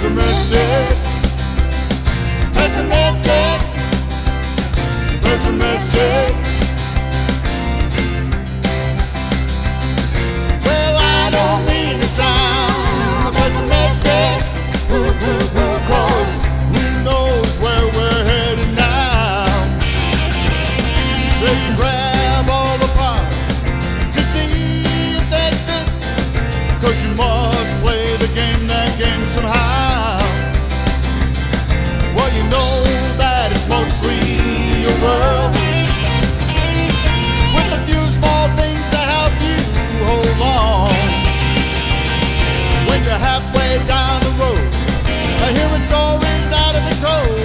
Pessimistic. Pessimistic. Pessimistic. Well, I don't mean to sound pessimistic. Ooh, ooh, ooh, close. Who knows where we're heading now? Take halfway down the road. I hear a story's gotta be told.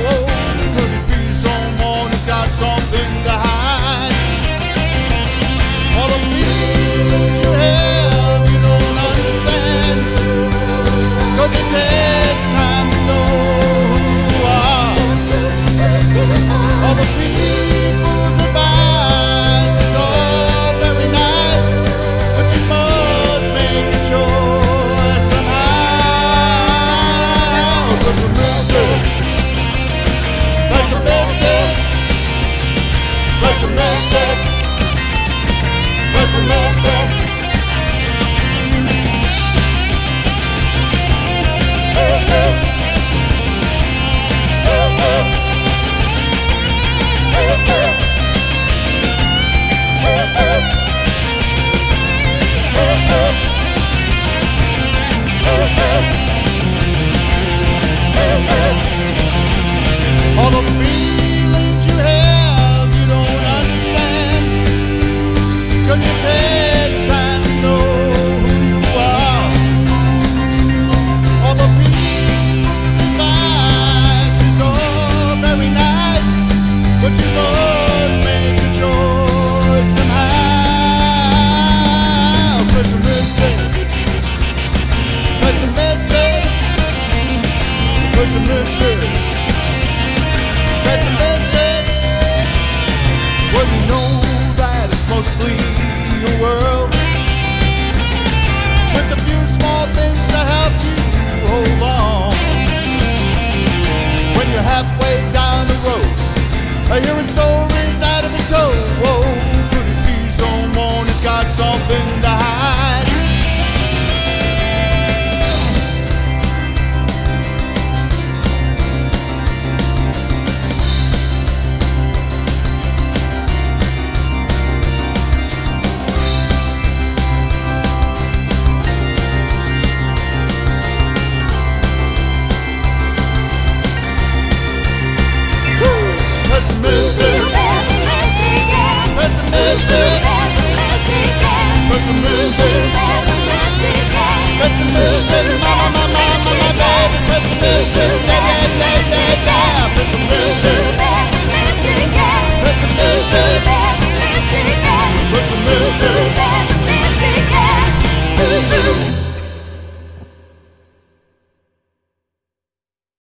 Hearing stories that